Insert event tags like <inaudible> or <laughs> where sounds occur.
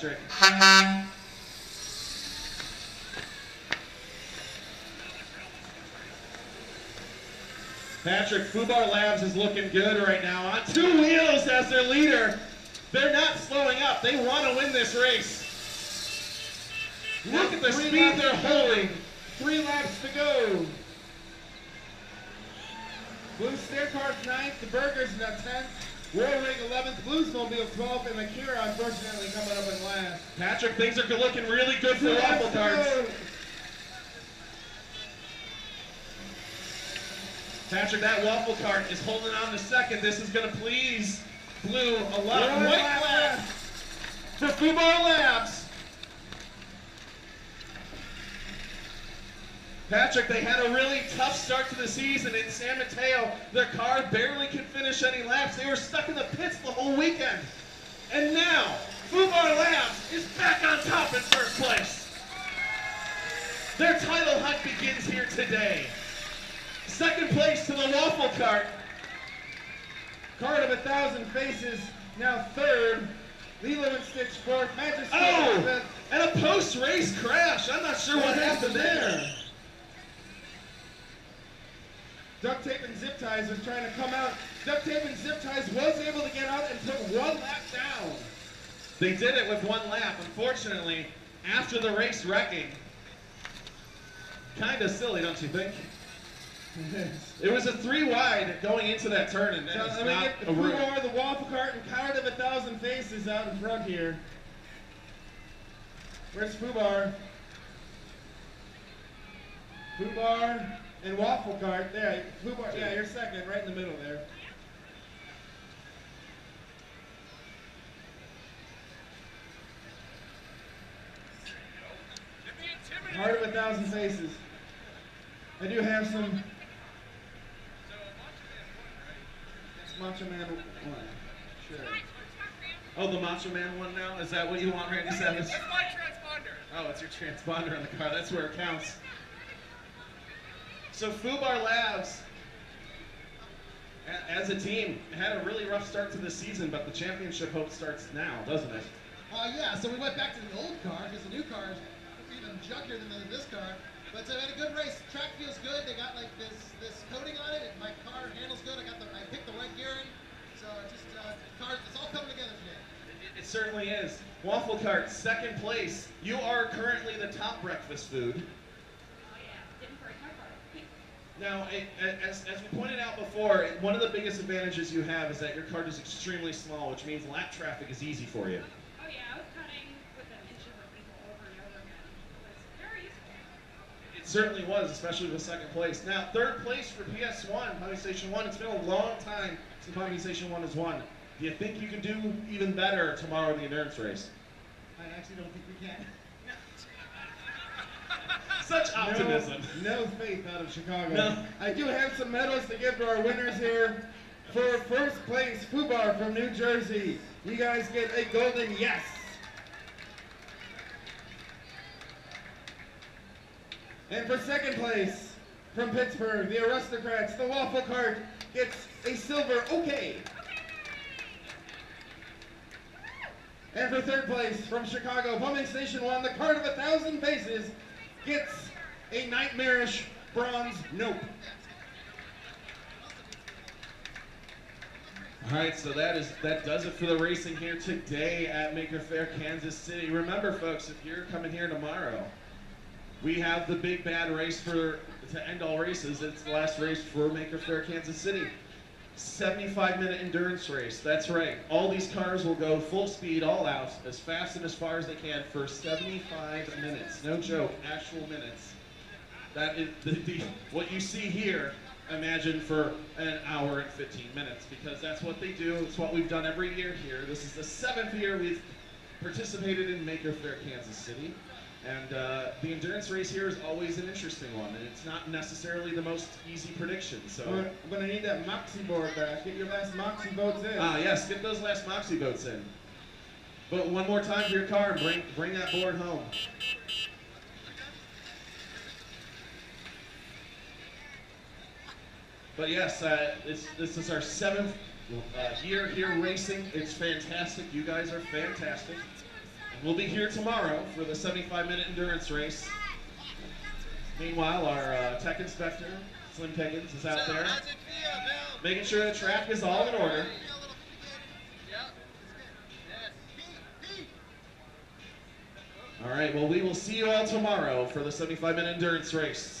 Patrick. Patrick, Fubar Labs is looking good right now. On two wheels as their leader. They're not slowing up. They want to win this race. Look at the Three speed they're holding. Three laps to go. Blue Stair Car's ninth, the Burgers in the tenth, Warwick eleventh, Bluesmobile twelfth, and Akira unfortunately coming up in last. Patrick, things are looking really good for laps waffle to carts. Patrick, that waffle cart is holding on to second. This is going to please Blue a lot. White left. for Fubar Labs. Patrick, they had a really tough start to the season in San Mateo. Their car barely could finish any laps. They were stuck in the pits the whole weekend. And now, Fubar Labs is back on top in first place. Their title hunt begins here today. Second place to the waffle cart. Card of a thousand faces, now third. Lilo and Stitch fourth, Magic Oh, fifth. and a post-race crash. I'm not sure what happened there. Duct tape and zip ties was trying to come out. Duct tape and zip ties was able to get out and took one lap down. They did it with one lap. Unfortunately, after the race wrecking, kind of silly, don't you think? It was a three wide going into that turn, and So it's let me not get a route. Fubar, the Waffle Cart, and Cart of a Thousand Faces out in front here. Where's Fubar? Fubar and Waffle Cart. There, Fubar. Yeah, you're second, right in the middle there. Heart of a Thousand Faces. I do have some. It's Macho Man one. Sure. Oh, the Macho Man one now? Is that what you want, Randy Savage? That's my transponder. Oh, it's your transponder on the car. That's where it counts. So Fubar Labs, a- as a team, had a really rough start to the season, but the championship hope starts now, doesn't it? Uh, yeah, so we went back to the old car because the new car is even junkier than this car. But so we had a good race. Track feels good. They got like this this coating on it. And my car handles good. I got the I picked the right gearing. So just uh, cars, it's all coming together today. It- It certainly is. Waffle Cart, second place. You are currently the top breakfast food. Oh yeah, didn't break my car. Now, as, as we pointed out before, one of the biggest advantages you have is that your cart is extremely small, which means lap traffic is easy for you. Oh yeah, I was cutting with an inch of people over and over again. It was very useful. It certainly was, especially with second place. Now, third place for PS1, Pumping Station 1. It's been a long time since Pumping Station 1 has won. Do you think you can do even better tomorrow in the endurance race? I actually don't think we can. <laughs> <laughs> Such optimism. No, no faith out of Chicago. No. I do have some medals to give to our winners here. For first place, Fubar from New Jersey. You guys get a golden yes. And for second place, from Pittsburgh, the Aristocrats, the Waffle Cart gets a silver okay. And for third place, from Chicago, Pumping Station 1, the Cart of a Thousand Faces gets a nightmarish bronze nope. All right, so that is that does it for the racing here today at Maker Faire, Kansas City. Remember, folks, if you're coming here tomorrow, we have the big bad race for to end all races. It's the last race for Maker Faire, Kansas City. 75 minute endurance race. That's right. All these cars will go full speed, all out, as fast and as far as they can for 75 minutes. No joke, actual minutes. That is the, the what you see here. Imagine for an hour and 15 minutes because that's what they do. It's what we've done every year here. This is the seventh year we've participated in Maker Faire, Kansas City. And uh, the endurance race here is always an interesting one, and it's not necessarily the most easy prediction. So, I'm gonna need that Moxie board back. Get your last Moxie votes in. ah, yes, get those last Moxie votes in. But one more time for your car and bring bring that board home. But yes, uh, this this is our seventh uh, year here racing. It's fantastic. You guys are fantastic. We'll be here tomorrow for the 75 minute endurance race. Meanwhile, our uh, tech inspector, Slim Piggins, is out there making sure the track is all in order. All right, well, we will see you all tomorrow for the 75 minute endurance race.